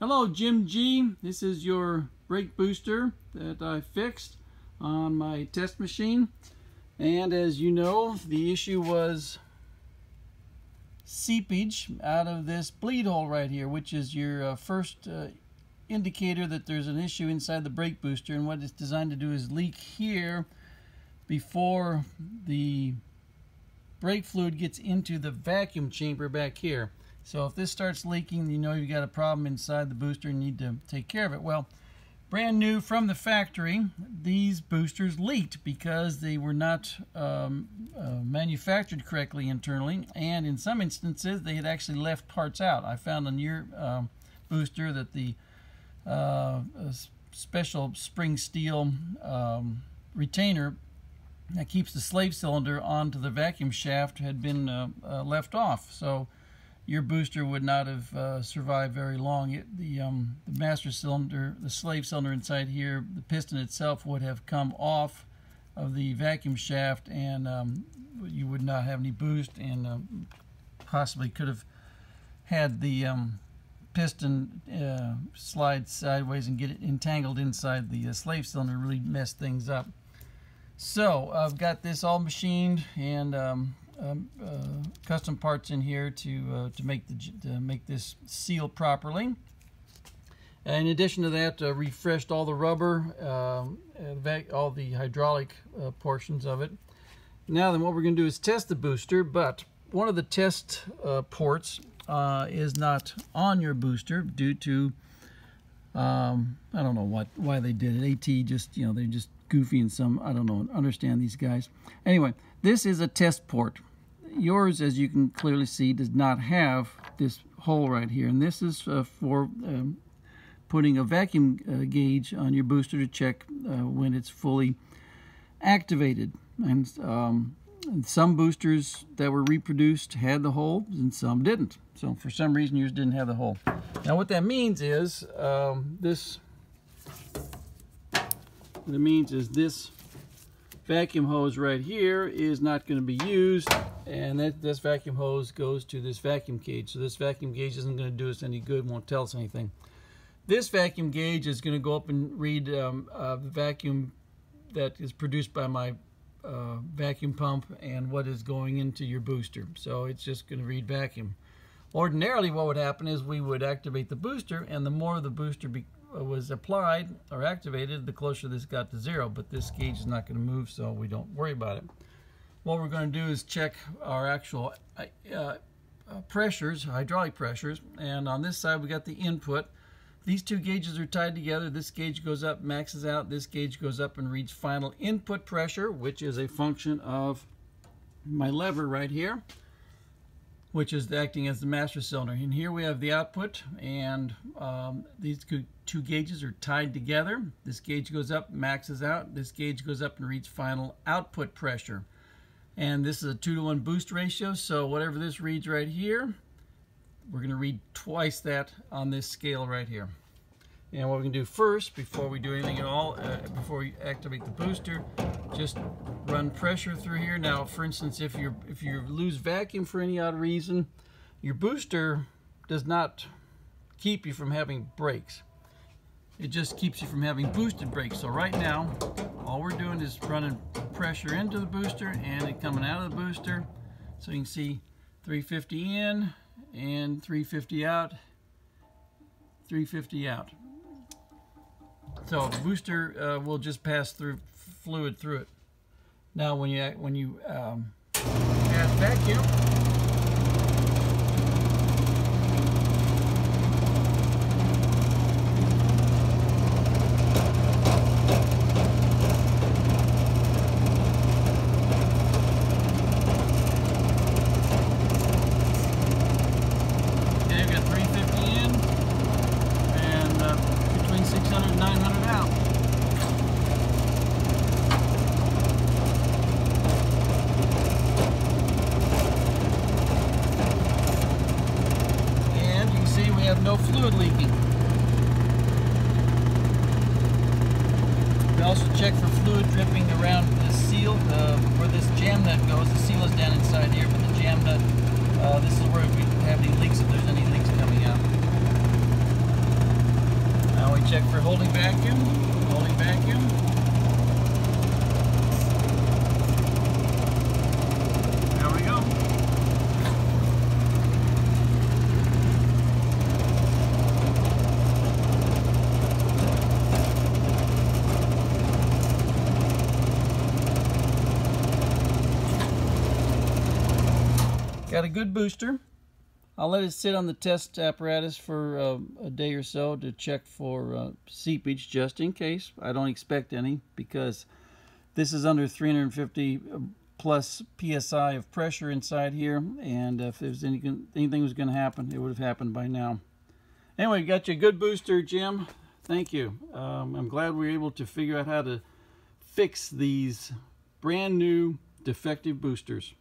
Hello Jim G. This is your brake booster that I fixed on my test machine. And as you know, the issue was seepage out of this bleed hole right here, which is your uh, first uh, indicator that there's an issue inside the brake booster. And what it's designed to do is leak here before the brake fluid gets into the vacuum chamber back here. So if this starts leaking, you know you've got a problem inside the booster and need to take care of it. Well, brand new from the factory, these boosters leaked because they were not um, uh, manufactured correctly internally, and in some instances they had actually left parts out. I found on your uh, booster that the uh, special spring steel um, retainer that keeps the slave cylinder onto the vacuum shaft had been uh, uh, left off. So your booster would not have uh, survived very long. It, the, um, the master cylinder, the slave cylinder inside here, the piston itself would have come off of the vacuum shaft and um, you would not have any boost and uh, possibly could have had the um, piston uh, slide sideways and get it entangled inside the uh, slave cylinder really mess things up. So I've got this all machined and um, uh, custom parts in here to uh, to make the to make this seal properly. In addition to that, uh, refreshed all the rubber, um, all the hydraulic uh, portions of it. Now then what we're going to do is test the booster, but one of the test ports is not on your booster due to, um, I don't know what why they did it. ATE just, you know, they're just goofy and some, I don't know, understand these guys. Anyway, this is a test port yours, as you can clearly see, does not have this hole right here. And this is uh, for um, putting a vacuum uh, gauge on your booster to check uh, when it's fully activated. And, um, and, some boosters that were reproduced had the hole and some didn't. So for some reason yours didn't have the hole. Now what that means is um, this, what it means is this vacuum hose right here is not going to be used and that, this vacuum hose goes to this vacuum gauge. So this vacuum gauge isn't going to do us any good, won't tell us anything. This vacuum gauge is going to go up and read um, uh, the vacuum that is produced by my uh, vacuum pump and what is going into your booster. So it's just going to read vacuum. Ordinarily what would happen is we would activate the booster and the more the booster was applied or activated, the closer this got to zero. But this gauge is not going to move so we don't worry about it what we're going to do is check our actual uh, uh, pressures, hydraulic pressures, and on this side we got the input. These two gauges are tied together. This gauge goes up, maxes out. This gauge goes up and reads final input pressure, which is a function of my lever right here, which is acting as the master cylinder. And here we have the output, and um, these two gauges are tied together. This gauge goes up, maxes out. This gauge goes up and reads final output pressure. And this is a two to one boost ratio. So whatever this reads right here, we're going to read twice that on this scale right here. And what we can do first, before we do anything at all, uh, before we activate the booster, just run pressure through here. Now, for instance, if you if you lose vacuum for any odd reason, your booster does not keep you from having brakes. It just keeps you from having boosted brakes. So right now, all we're doing is running pressure into the booster and it coming out of the booster. So you can see 350 in and 350 out, 350 out. So the booster uh, will just pass through fluid through it. Now when you when you um, vacuum, have no fluid leaking. We also check for fluid dripping around the seal, uh, where this jam nut goes. The seal is down inside here, but the jam nut, uh, this is where we have any leaks if there's any leaks coming out. Now we check for holding vacuum, holding vacuum. Got a good booster. I'll let it sit on the test apparatus for uh, a day or so to check for uh, seepage just in case. I don't expect any because this is under 350 uh, plus psi of pressure inside here and if there's any, anything was going to happen it would have happened by now. Anyway, got you a good booster Jim. Thank you. Um, I'm glad we were able to figure out how to fix these brand new defective boosters.